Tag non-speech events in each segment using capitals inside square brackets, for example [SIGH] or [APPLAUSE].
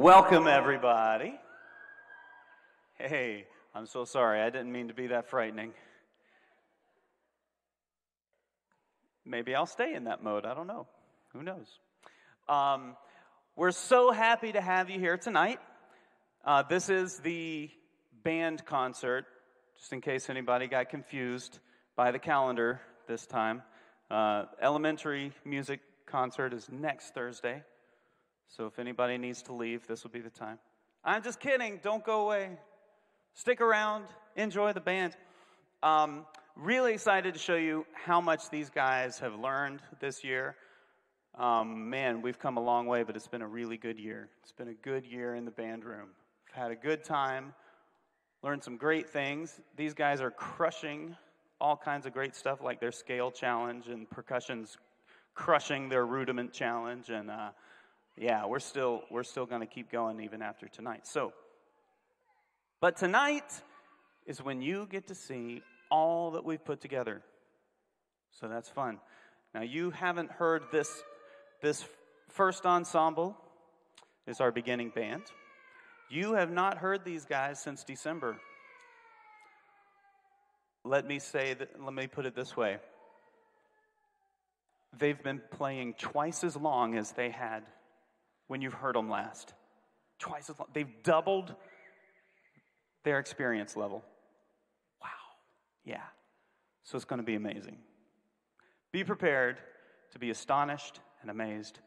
Welcome, everybody. Hey, I'm so sorry. I didn't mean to be that frightening. Maybe I'll stay in that mode. I don't know. Who knows? Um, we're so happy to have you here tonight. Uh, this is the band concert, just in case anybody got confused by the calendar this time. Uh, elementary music concert is next Thursday. So if anybody needs to leave, this will be the time. I'm just kidding. Don't go away. Stick around. Enjoy the band. Um, really excited to show you how much these guys have learned this year. Um, man, we've come a long way, but it's been a really good year. It's been a good year in the band room. We've had a good time, learned some great things. These guys are crushing all kinds of great stuff like their scale challenge and percussion's crushing their rudiment challenge and uh, yeah, we're still we're still going to keep going even after tonight. So, but tonight is when you get to see all that we've put together. So that's fun. Now you haven't heard this this first ensemble is our beginning band. You have not heard these guys since December. Let me say that let me put it this way. They've been playing twice as long as they had when you've heard them last. Twice as long. They've doubled their experience level. Wow. Yeah. So it's going to be amazing. Be prepared to be astonished and amazed,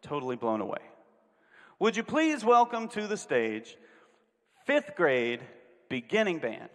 totally blown away. Would you please welcome to the stage fifth grade beginning band?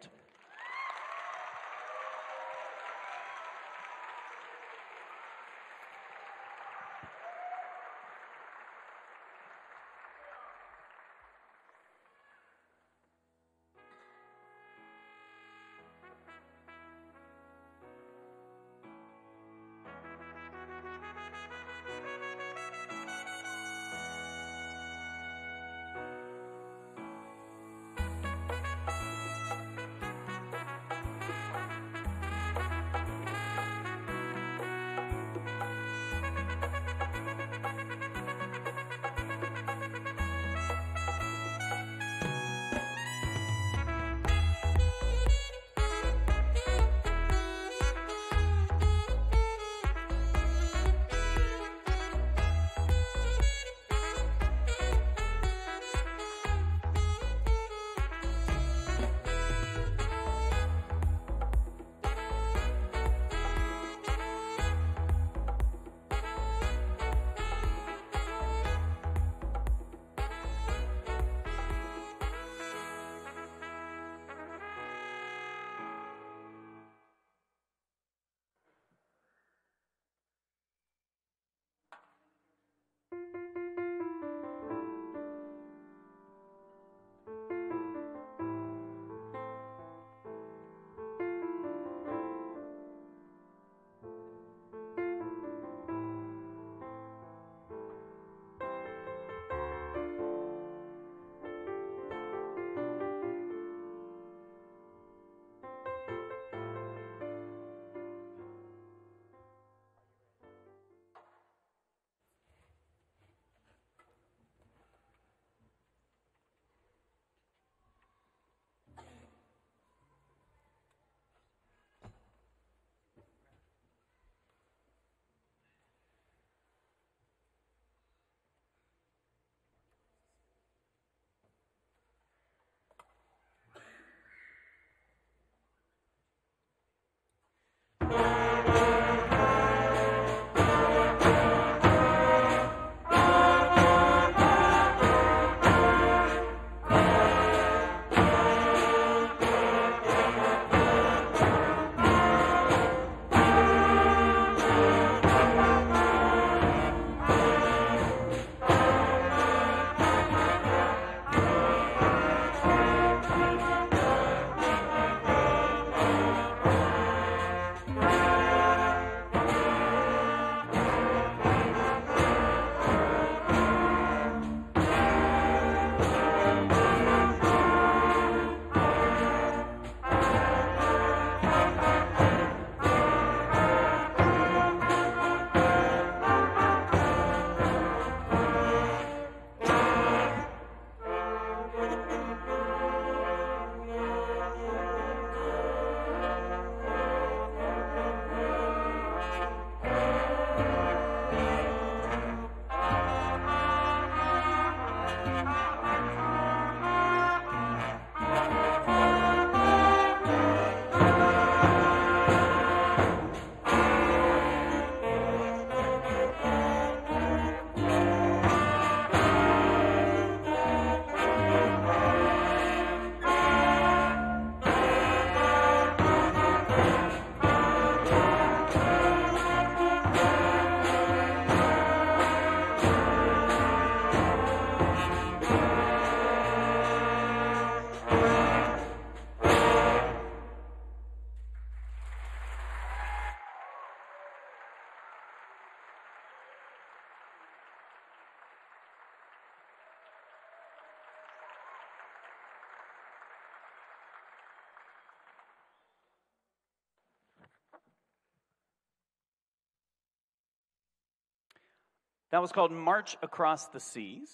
That was called March Across the Seas.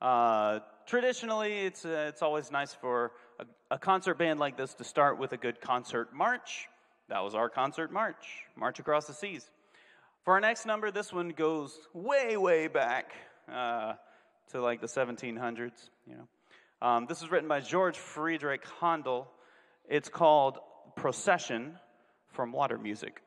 Uh, traditionally, it's, uh, it's always nice for a, a concert band like this to start with a good concert march. That was our concert march, March Across the Seas. For our next number, this one goes way, way back uh, to like the 1700s. You know, um, this was written by George Friedrich Handel. It's called "Procession from Water Music."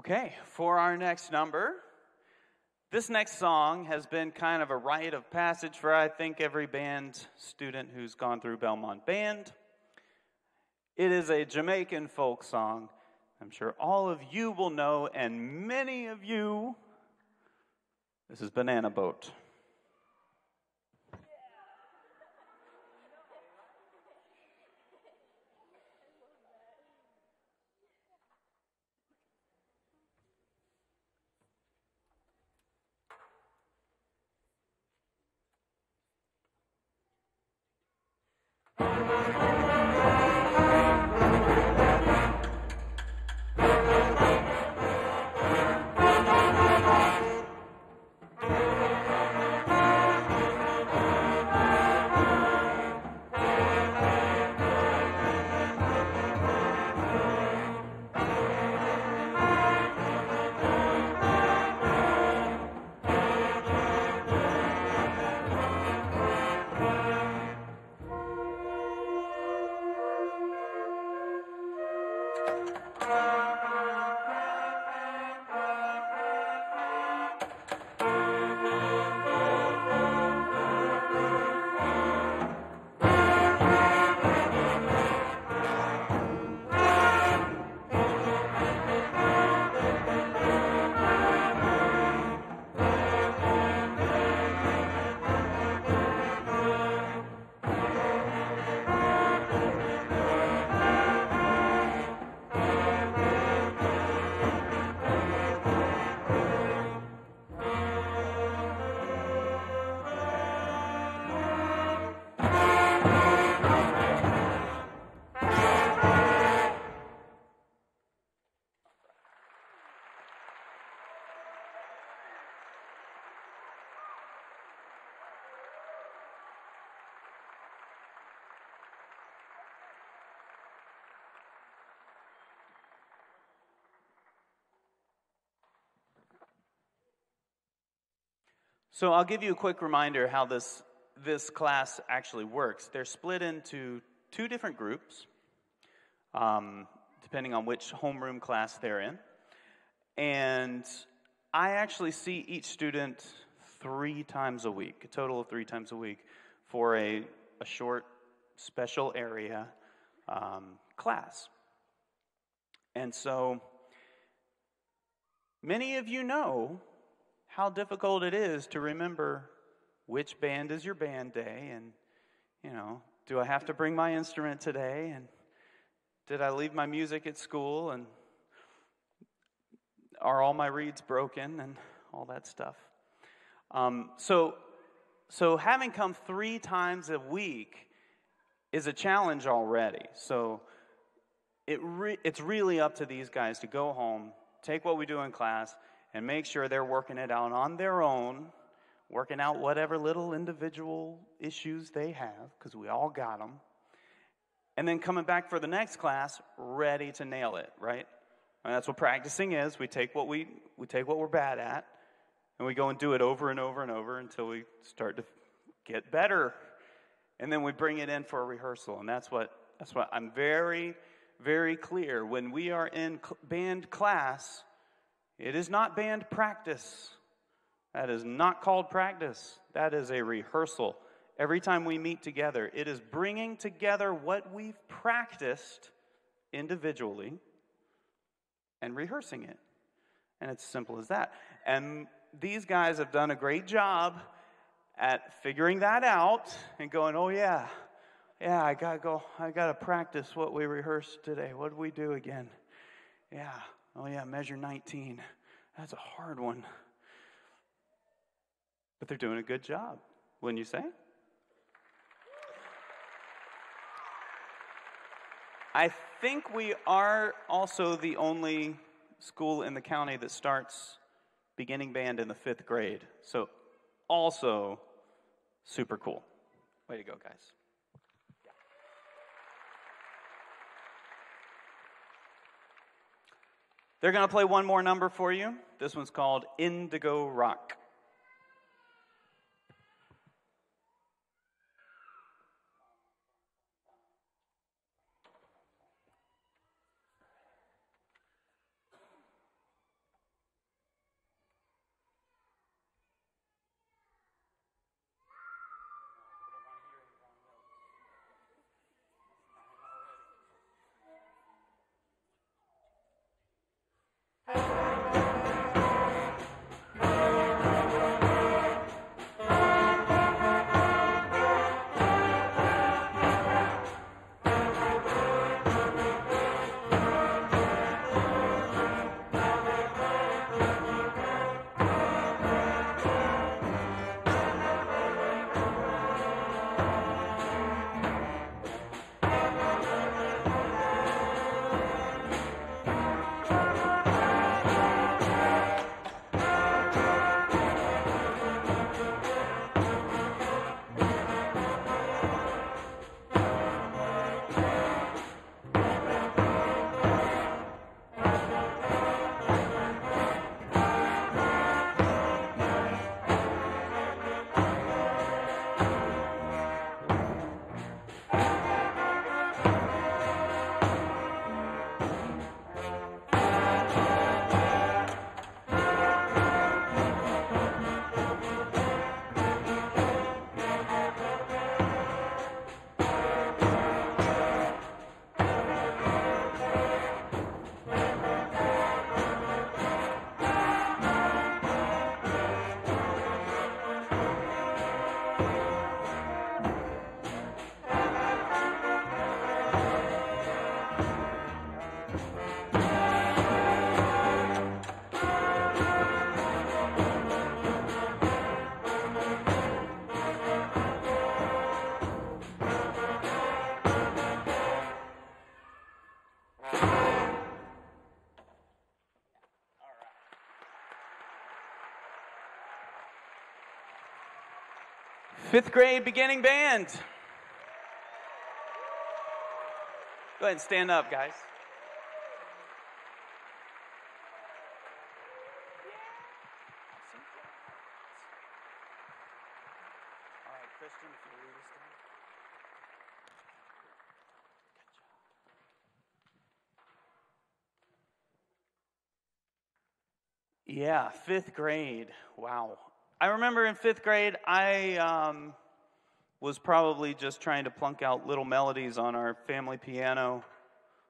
Okay, for our next number, this next song has been kind of a rite of passage for, I think, every band student who's gone through Belmont Band. It is a Jamaican folk song. I'm sure all of you will know, and many of you. This is Banana Boat. Música So I'll give you a quick reminder how this, this class actually works. They're split into two different groups, um, depending on which homeroom class they're in. And I actually see each student three times a week, a total of three times a week, for a, a short special area um, class. And so many of you know how difficult it is to remember which band is your band day and, you know, do I have to bring my instrument today? And did I leave my music at school? And are all my reeds broken? And all that stuff. Um, so, so having come three times a week is a challenge already. So it re- it's really up to these guys to go home, take what we do in class, and make sure they're working it out on their own, working out whatever little individual issues they have, because we all got them, and then coming back for the next class ready to nail it, right? And that's what practicing is. We take what we, we take what we're bad at, and we go and do it over and over and over until we start to get better. And then we bring it in for a rehearsal. And that's what, that's what I'm very, very clear. When we are in band class, it is not band practice. That is not called practice. That is a rehearsal. Every time we meet together, it is bringing together what we've practiced individually and rehearsing it. And it's simple as that. And these guys have done a great job at figuring that out and going, oh, yeah, yeah, I gotta go, I gotta practice what we rehearsed today. What did we do again? Yeah, Oh, yeah, measure 19. That's a hard one. But they're doing a good job, wouldn't you say? I think we are also the only school in the county that starts beginning band in the fifth grade. So, also super cool. Way to go, guys. They're going to play one more number for you. This one's called Indigo Rock. Fifth grade beginning band. Go ahead and stand up, guys. Yeah, fifth grade. Wow. I remember in fifth grade, I um, was probably just trying to plunk out little melodies on our family piano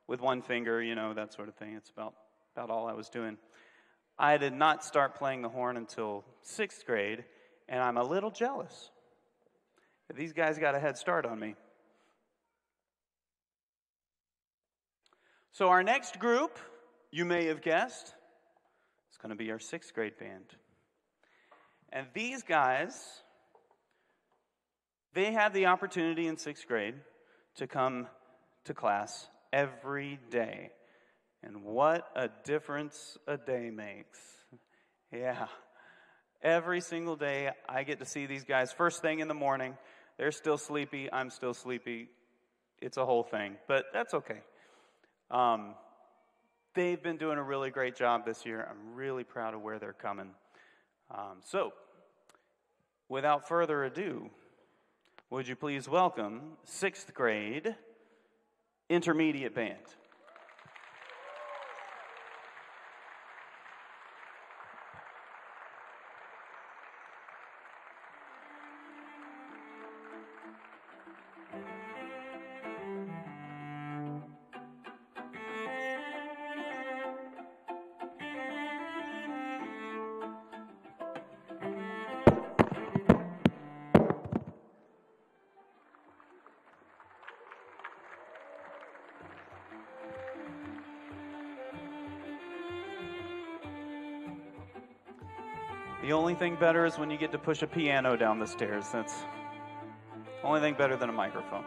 with one finger, you know, that sort of thing. It's about, about all I was doing. I did not start playing the horn until sixth grade, and I'm a little jealous. These guys got a head start on me. So, our next group, you may have guessed, is going to be our sixth grade band. And these guys, they had the opportunity in sixth grade to come to class every day. And what a difference a day makes. Yeah. Every single day, I get to see these guys first thing in the morning. They're still sleepy. I'm still sleepy. It's a whole thing, but that's okay. Um, they've been doing a really great job this year. I'm really proud of where they're coming. Um, so, without further ado, would you please welcome sixth grade intermediate band? Thing better is when you get to push a piano down the stairs. That's only thing better than a microphone.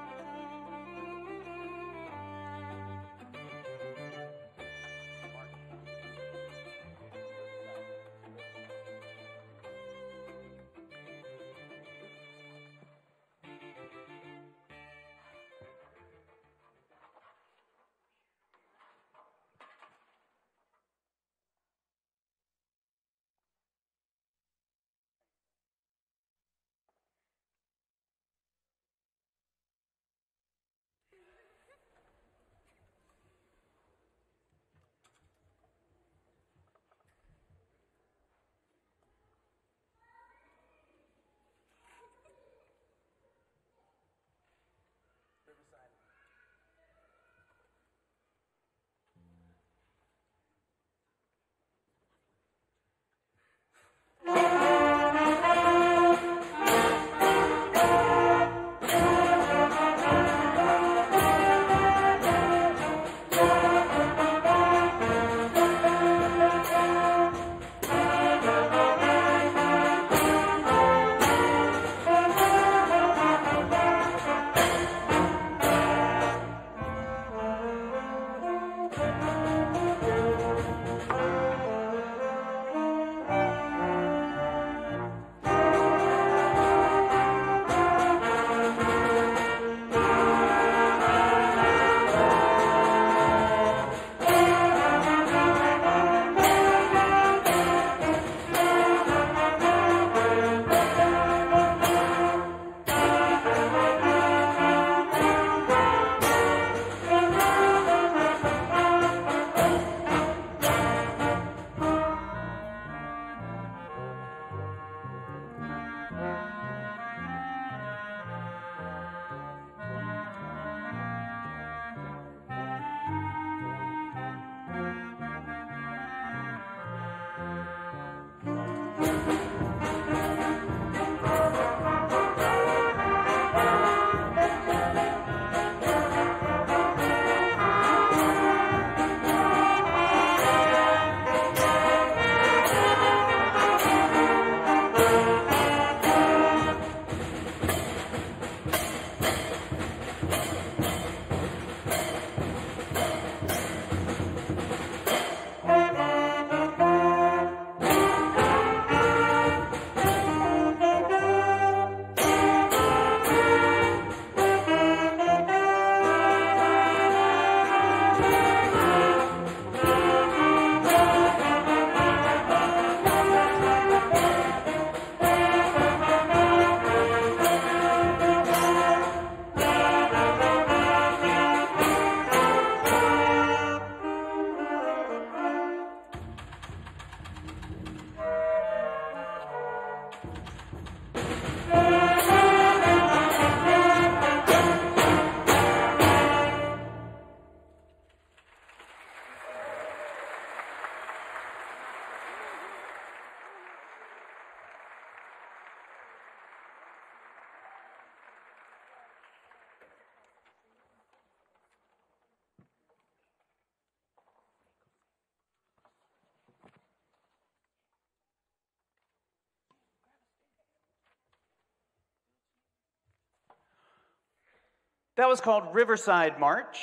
That was called Riverside March.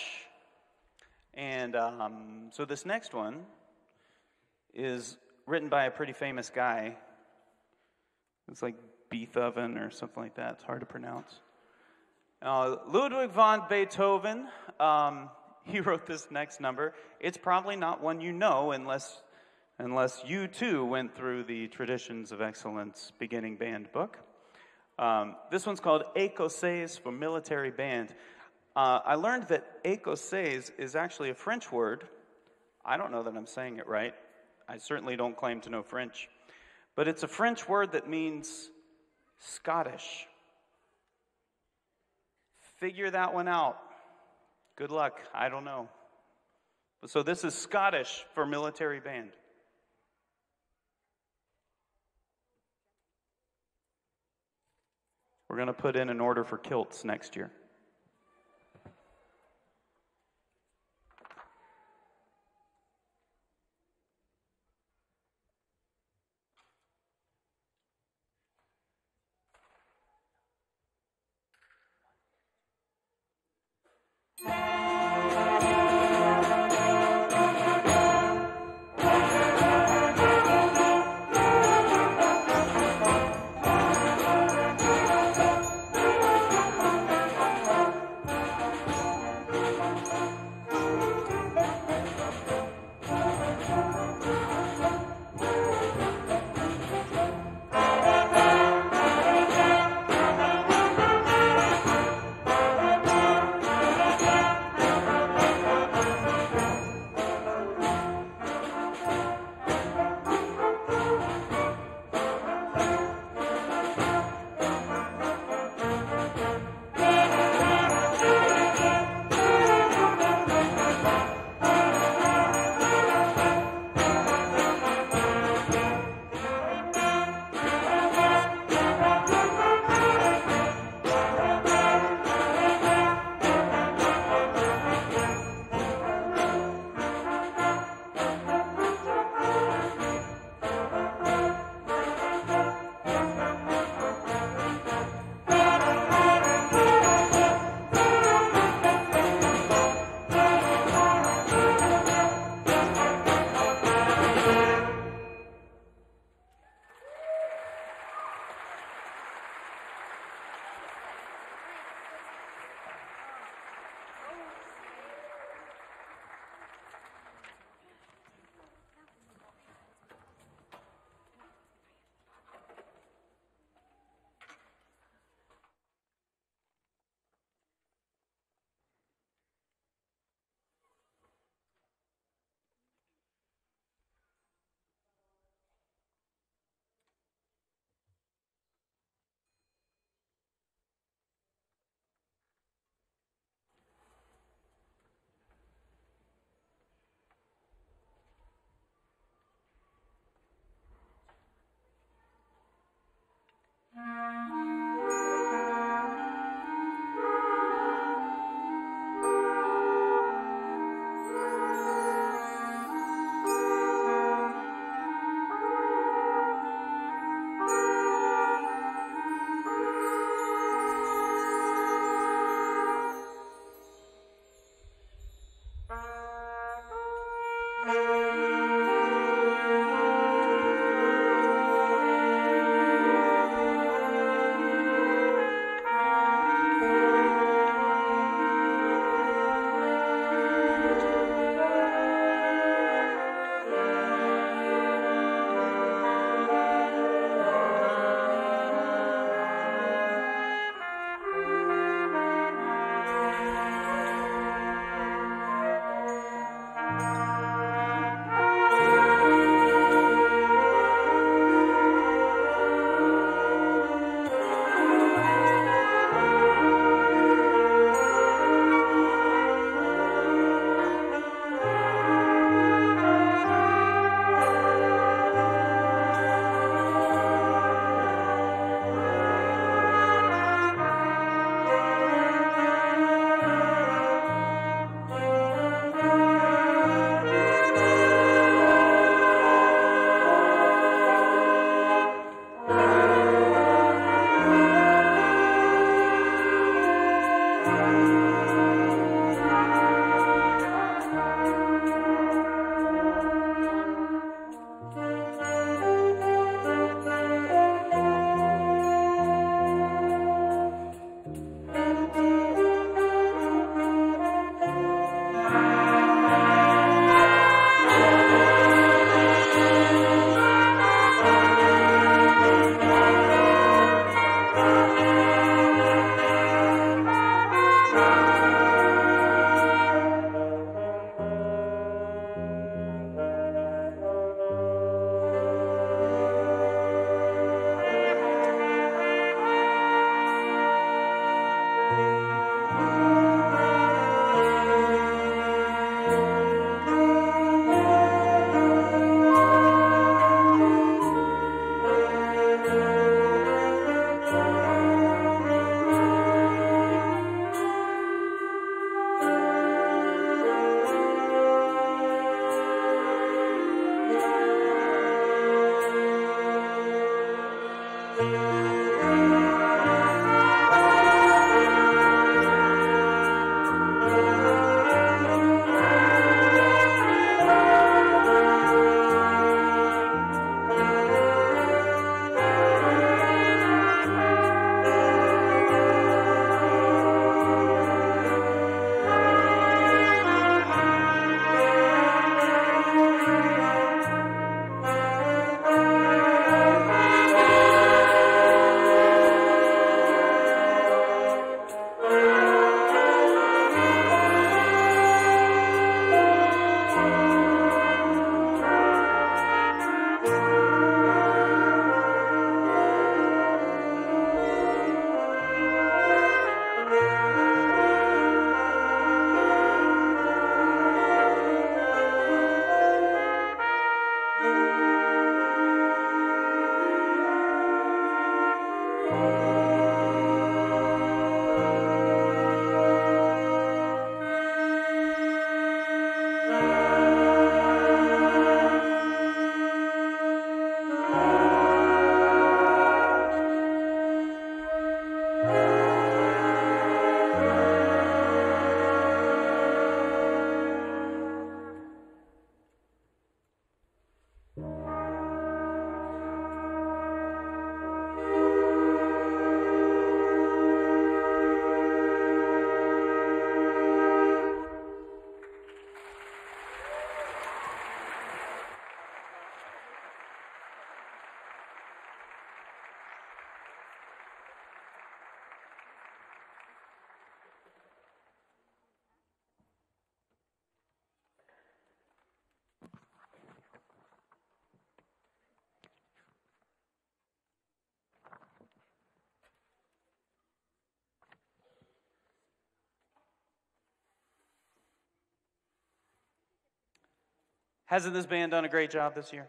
And um, so this next one is written by a pretty famous guy. It's like Beethoven or something like that. It's hard to pronounce. Uh, Ludwig van Beethoven, um, he [LAUGHS] wrote this next number. It's probably not one you know unless, unless you too went through the Traditions of Excellence beginning band book. Um, this one's called Écossaise for military band. Uh, I learned that écossaise is actually a French word. I don't know that I'm saying it right. I certainly don't claim to know French. But it's a French word that means Scottish. Figure that one out. Good luck. I don't know. So this is Scottish for military band. We're going to put in an order for kilts next year. Yeah. Hasn't this band done a great job this year?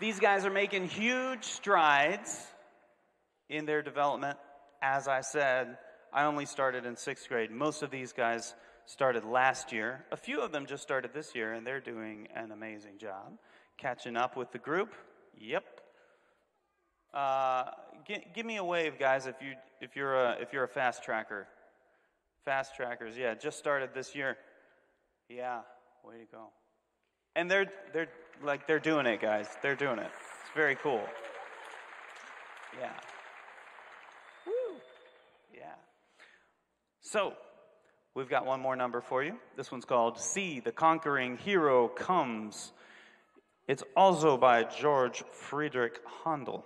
These guys are making huge strides in their development. As I said, I only started in sixth grade. Most of these guys started last year. A few of them just started this year, and they're doing an amazing job. Catching up with the group? Yep. Uh, g- give me a wave, guys, if, you, if, you're a, if you're a fast tracker. Fast trackers, yeah, just started this year. Yeah, way to go. And they're, they're like they're doing it, guys. They're doing it. It's very cool. Yeah. Woo. Yeah. So, we've got one more number for you. This one's called See the Conquering Hero Comes. It's also by George Friedrich Handel.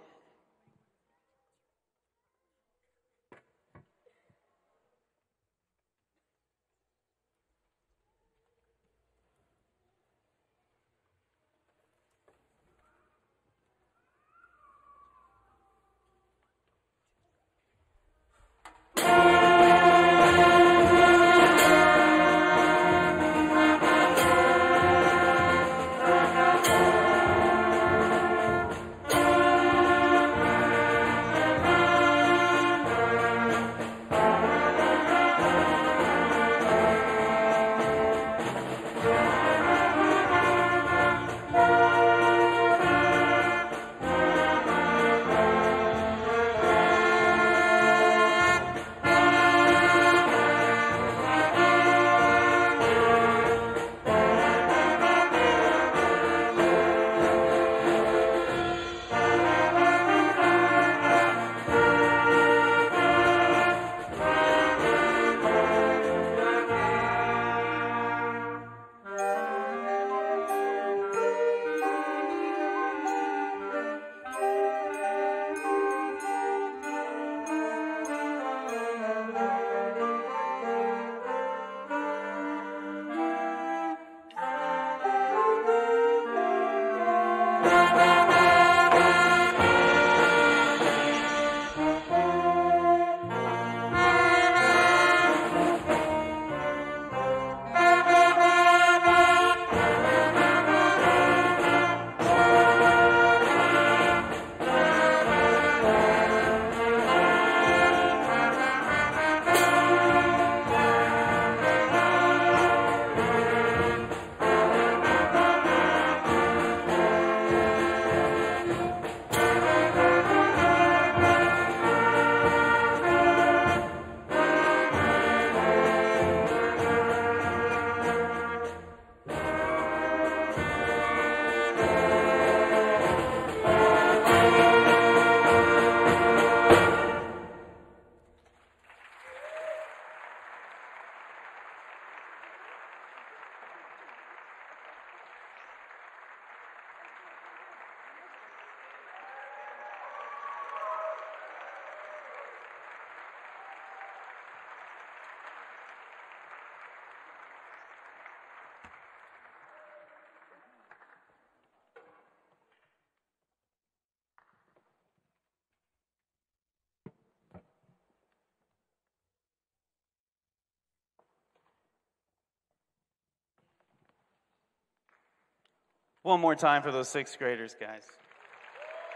One more time for those sixth graders, guys.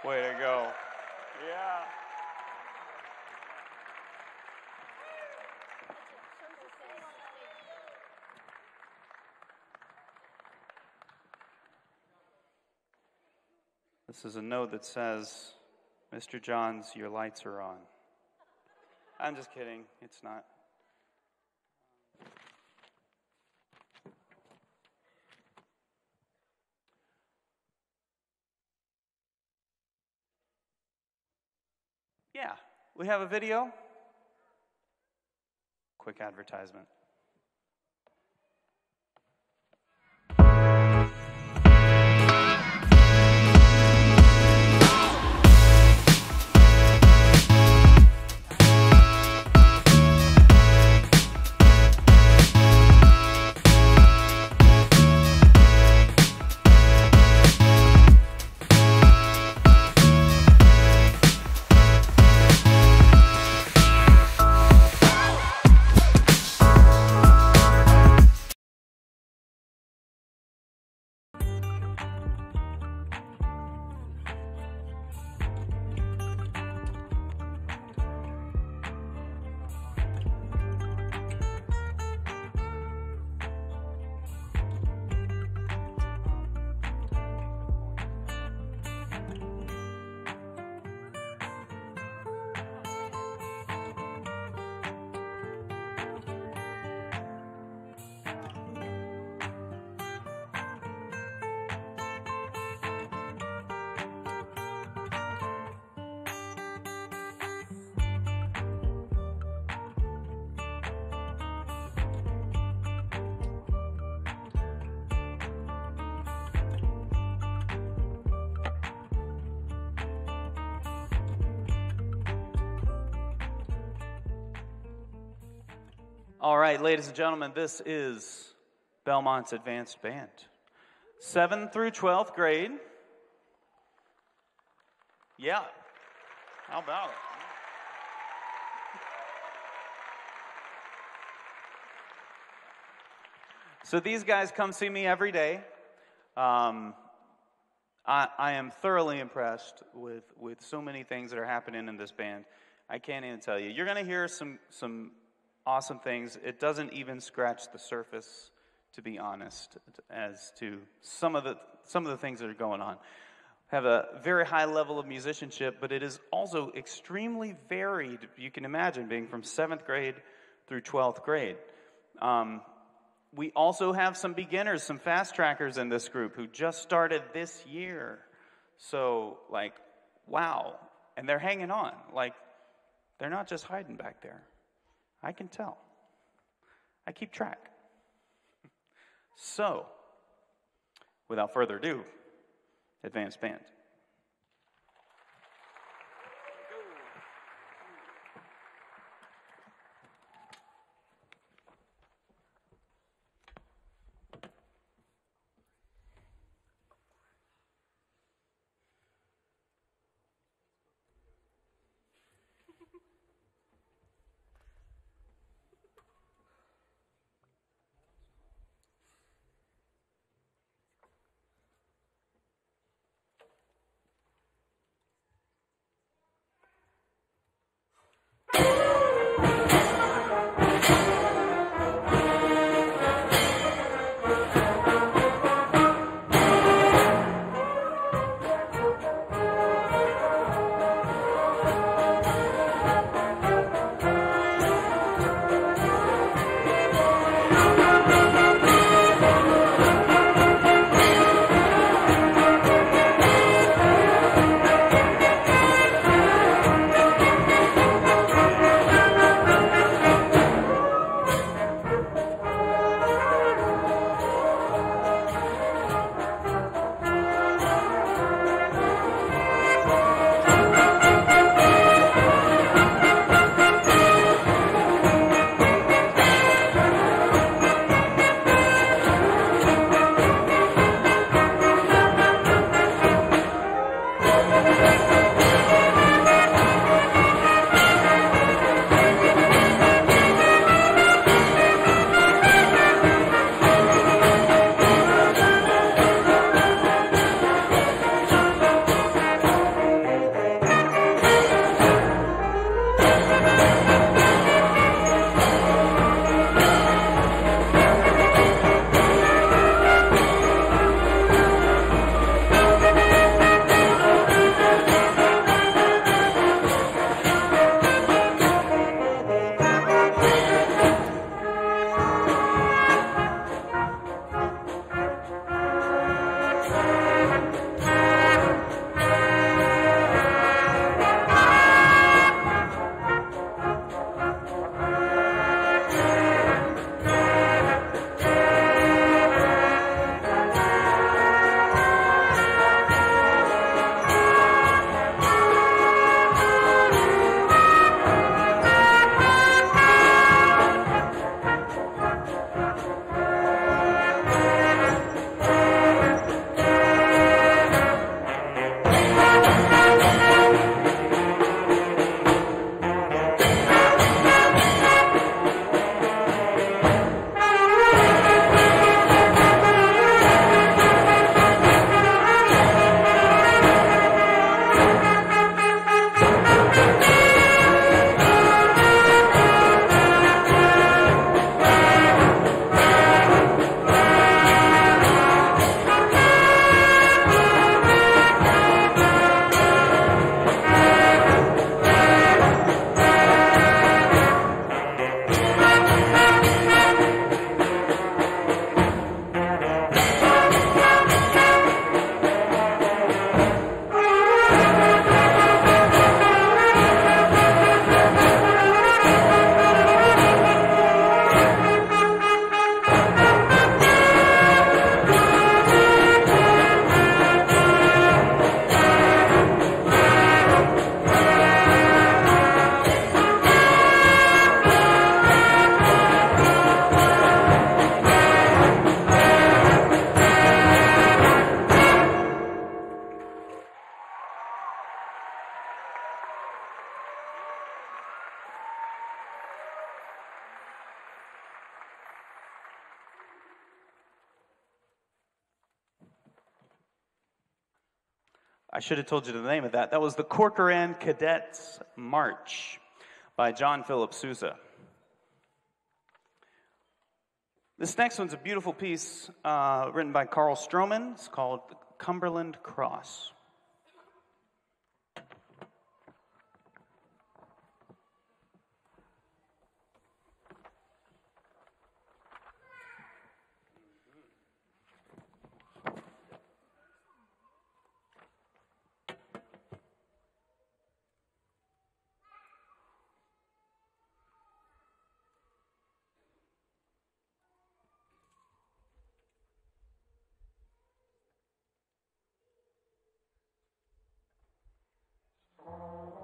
Way to go. Yeah. This is a note that says, Mr. Johns, your lights are on. I'm just kidding. It's not. Yeah, we have a video. Quick advertisement. Right, ladies and gentlemen, this is Belmont's Advanced Band. 7th through 12th grade. Yeah. How about it? So these guys come see me every day. Um, I, I, am thoroughly impressed with, with so many things that are happening in this band. I can't even tell you. You're going to hear some, some awesome things. It doesn't even scratch the surface, to be honest, as to some of the, some of the things that are going on. Have a very high level of musicianship, but it is also extremely varied. You can imagine being from seventh grade through 12th grade. Um, we also have some beginners, some fast trackers in this group who just started this year. So, like, wow. And they're hanging on. Like, they're not just hiding back there. I can tell. I keep track. So, without further ado, advanced band. Should have told you the name of that. That was the Corcoran Cadets March by John Philip Sousa. This next one's a beautiful piece uh, written by Carl Strommen. It's called Cumberland Cross. Oh.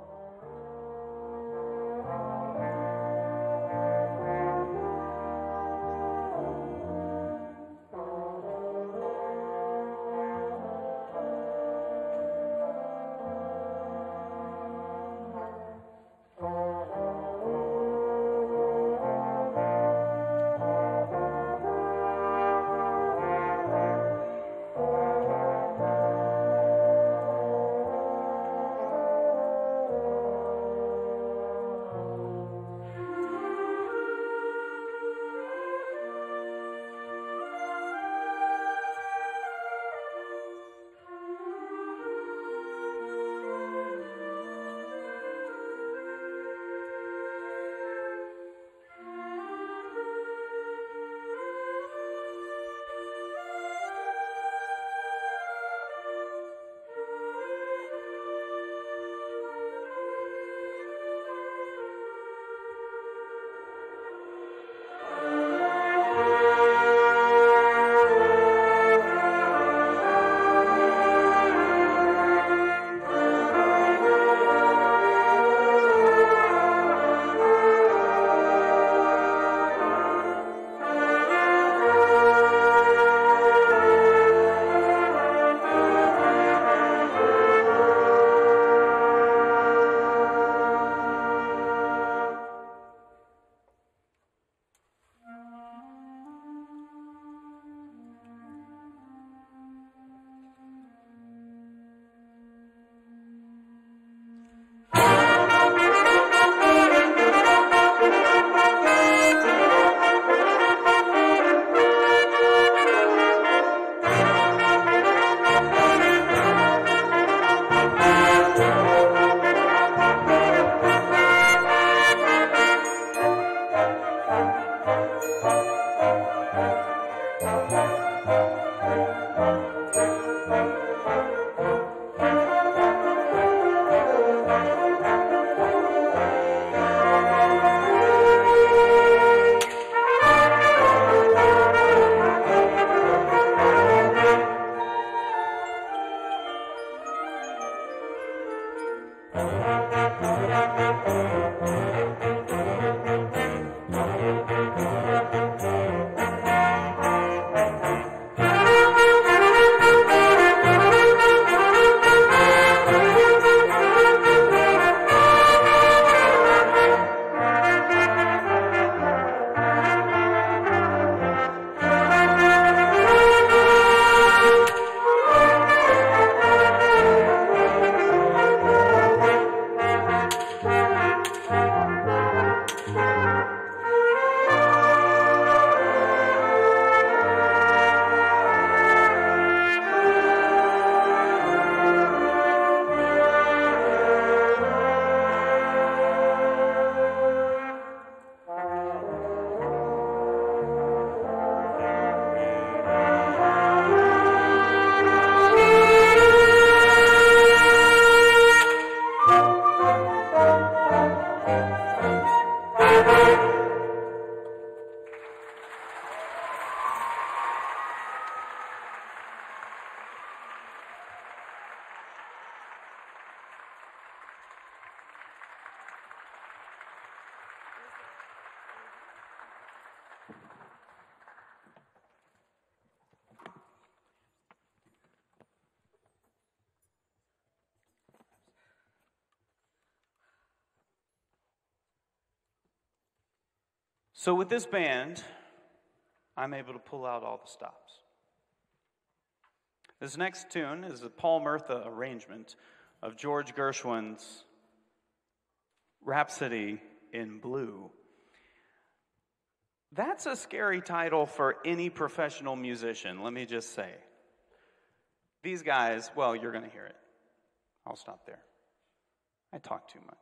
So with this band, I'm able to pull out all the stops. This next tune is a Paul Murtha arrangement of George Gershwin's Rhapsody in Blue. That's a scary title for any professional musician, let me just say. These guys, well, you're going to hear it. I'll stop there. I talk too much.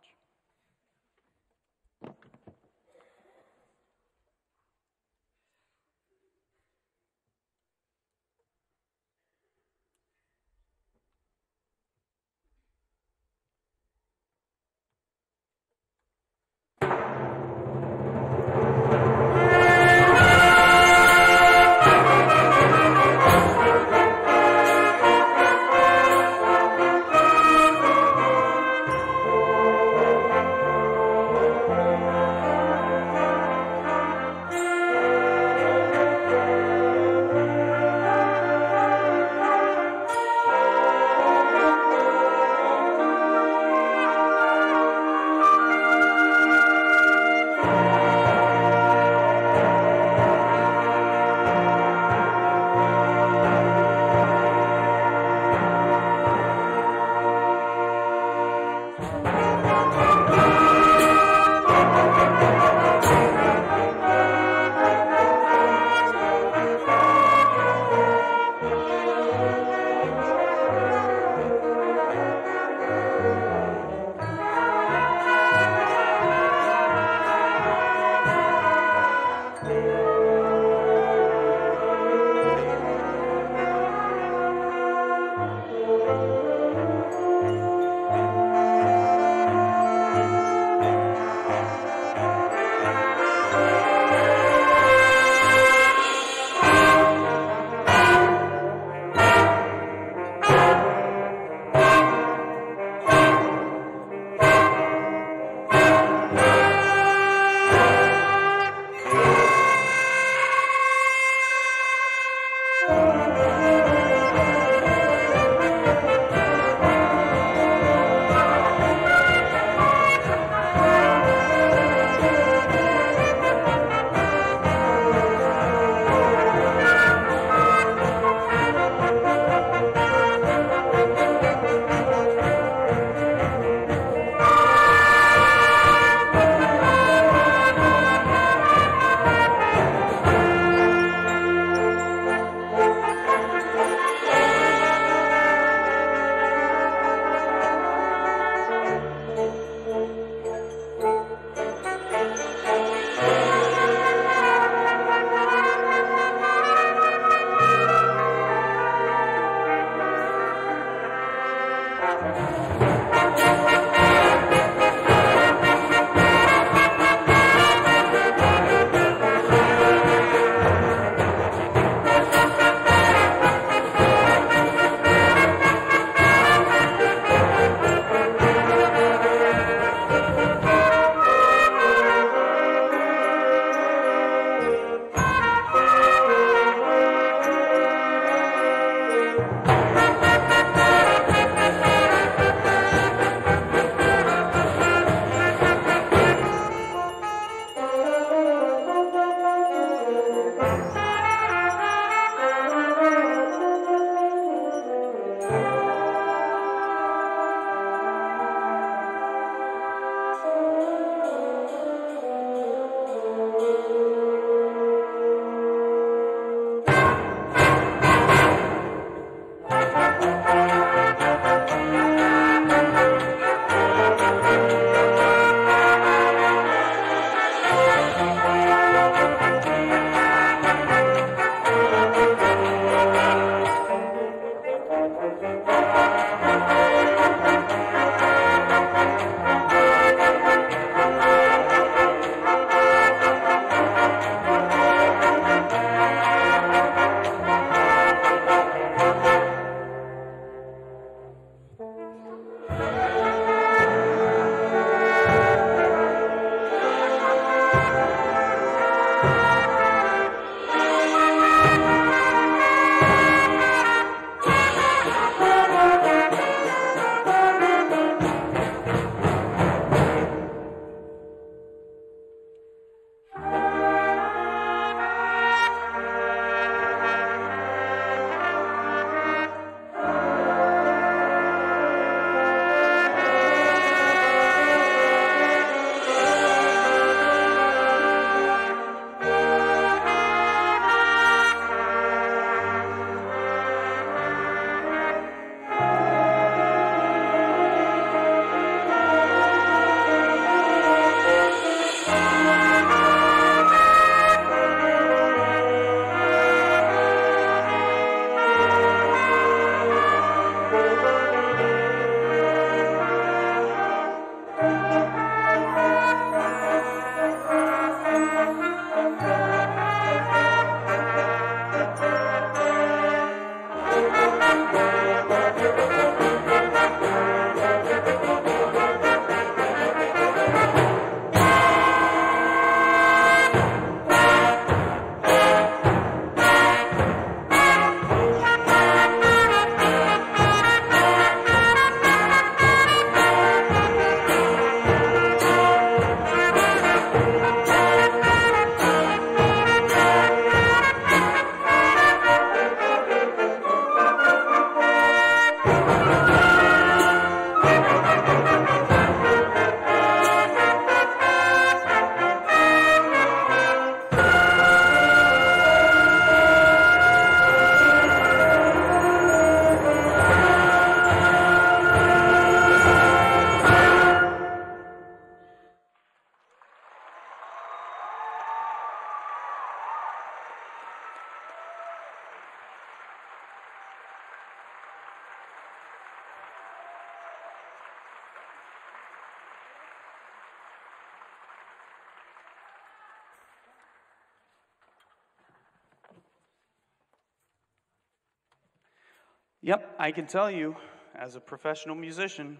I can tell you, as a professional musician,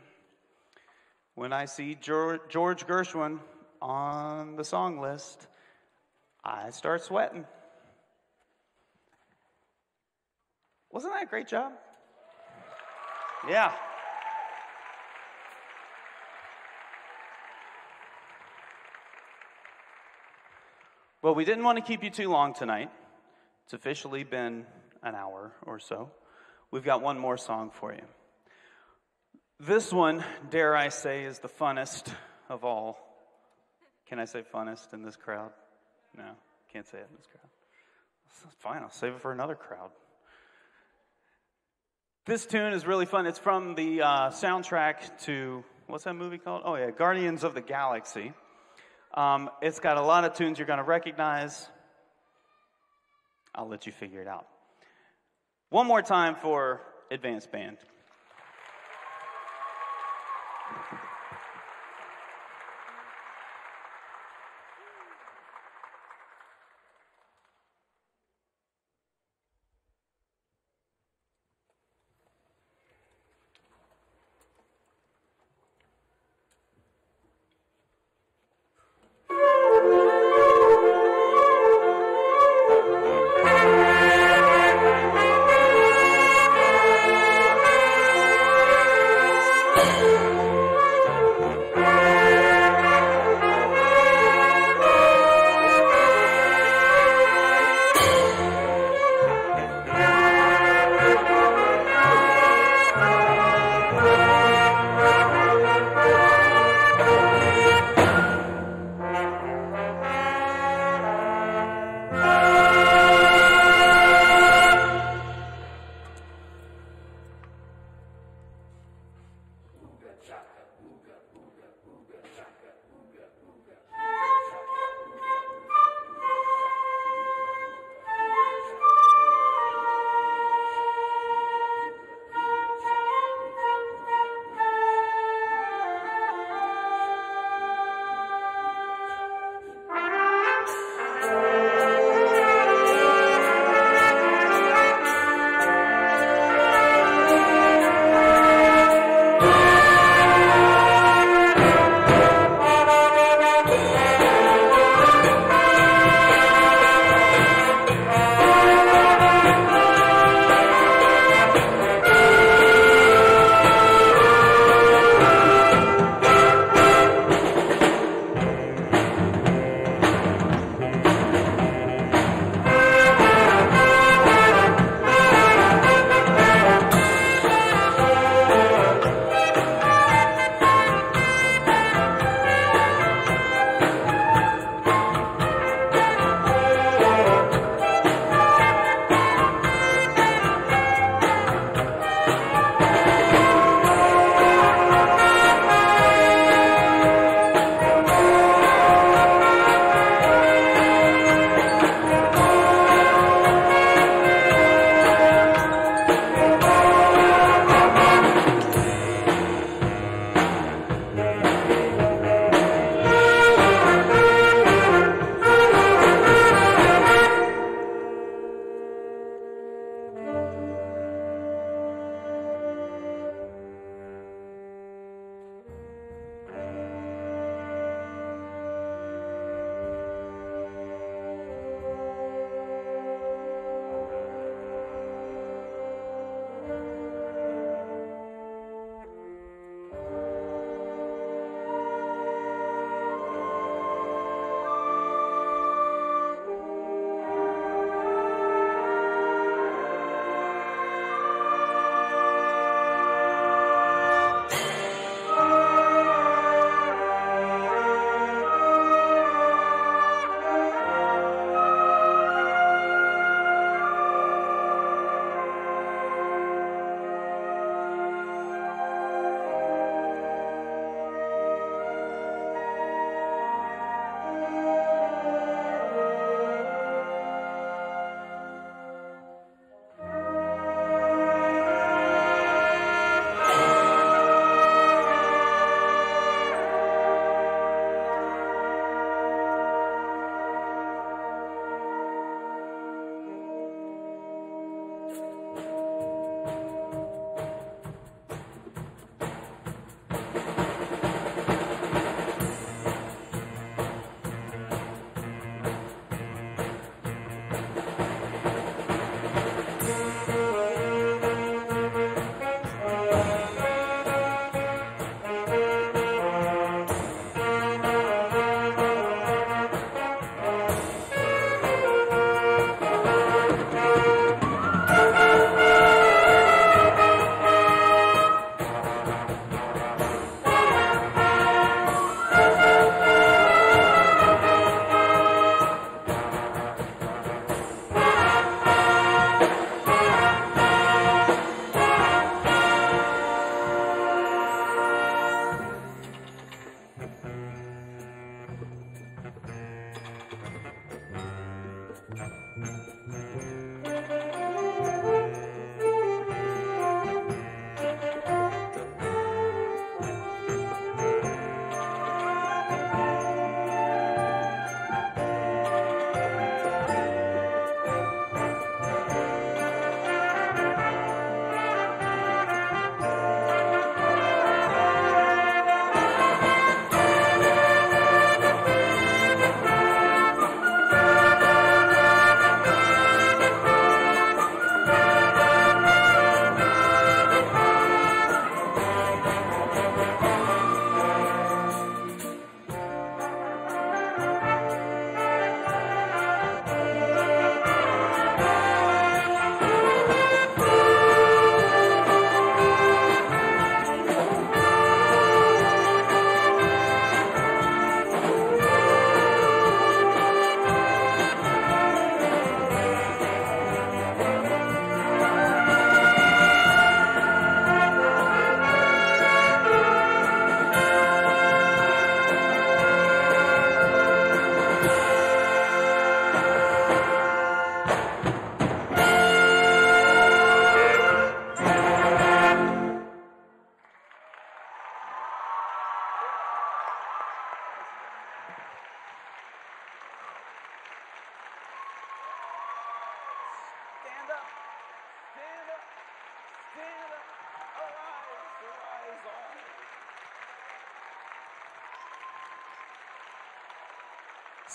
when I see George Gershwin on the song list, I start sweating. Wasn't that a great job? Yeah. Well, we didn't want to keep you too long tonight. It's officially been an hour or so. We've got one more song for you. This one, dare I say, is the funnest of all. Can I say funnest in this crowd? No, can't say it in this crowd. Fine, I'll save it for another crowd. This tune is really fun. It's from the uh, soundtrack to, what's that movie called? Oh, yeah, Guardians of the Galaxy. Um, it's got a lot of tunes you're going to recognize. I'll let you figure it out. One more time for advanced band.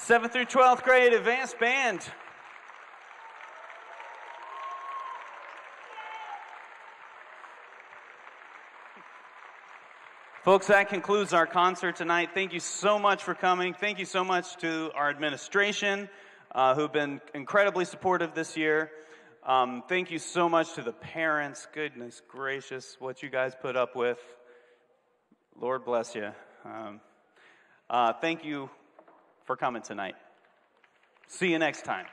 7th through 12th grade advanced band. Folks, that concludes our concert tonight. Thank you so much for coming. Thank you so much to our administration, uh, who've been incredibly supportive this year. Um, thank you so much to the parents. Goodness gracious, what you guys put up with. Lord bless you. Um, uh, thank you for coming tonight. See you next time.